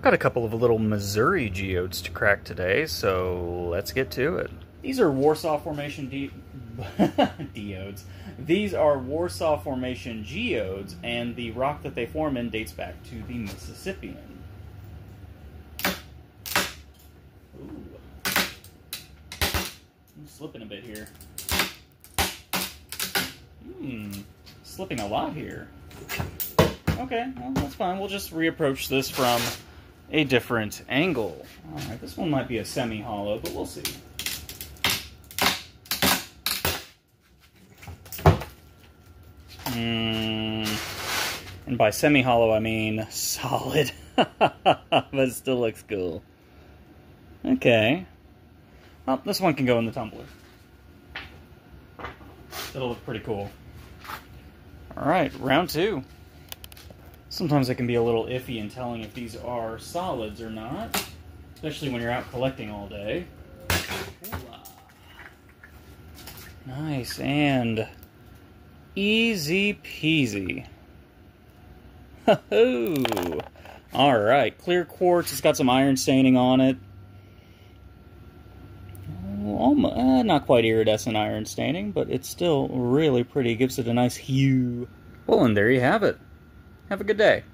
Got a couple of little Missouri geodes to crack today, so let's get to it. These are Warsaw Formation de geodes. These are Warsaw Formation geodes, and the rock that they form in dates back to the Mississippian. Ooh. Slipping a bit here. Hmm, slipping a lot here. Okay, well, that's fine. We'll just reapproach this from a different angle. Alright, this one might be a semi-hollow, but we'll see. Mm, and by semi-hollow, I mean solid. but it still looks cool. Okay. Well, this one can go in the tumbler. It'll look pretty cool. Alright, round two. Sometimes it can be a little iffy in telling if these are solids or not, especially when you're out collecting all day. Nice and easy peasy. All right, clear quartz. It's got some iron staining on it. Almost, uh, not quite iridescent iron staining, but it's still really pretty. Gives it a nice hue. Well, and there you have it. Have a good day.